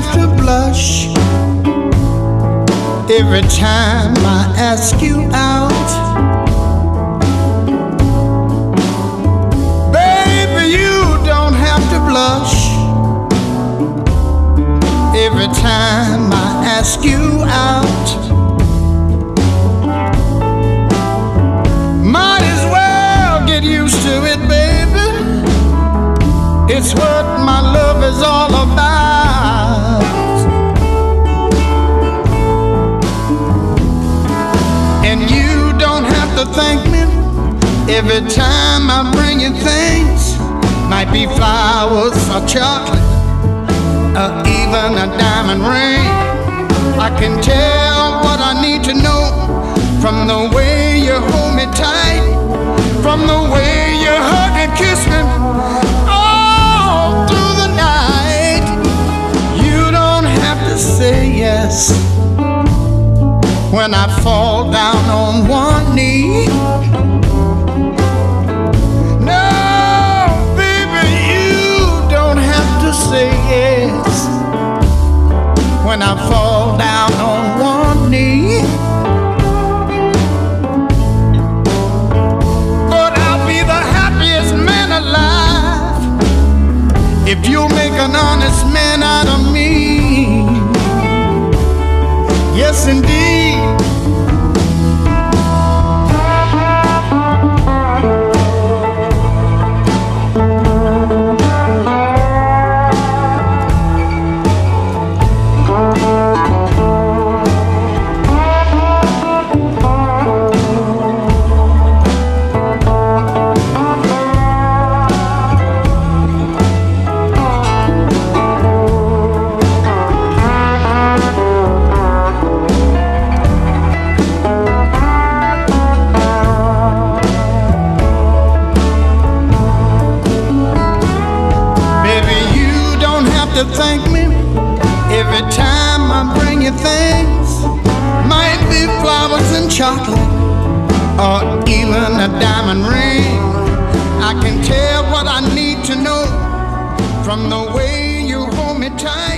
have to blush every time I ask you out. To thank me every time I bring you things. Might be flowers or chocolate or even a diamond ring. I can tell what I need to know from the way you hold me tight, from the way you hug and kiss me all through the night. You don't have to say yes when I fall down I fall down on one knee. But I'll be the happiest man alive if you make an honest man out of me. Yes, indeed. To thank me every time I bring you things. Might be flowers and chocolate, or even a diamond ring. I can tell what I need to know from the way you hold me tight.